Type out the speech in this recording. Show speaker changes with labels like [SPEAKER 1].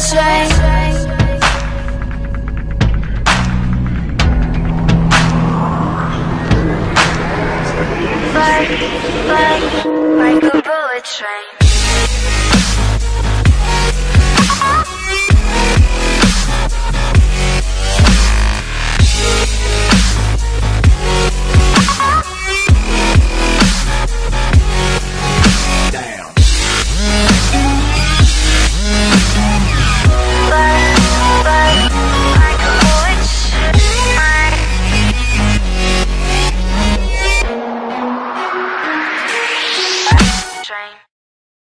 [SPEAKER 1] Train. Like, like, like a bullet train. train.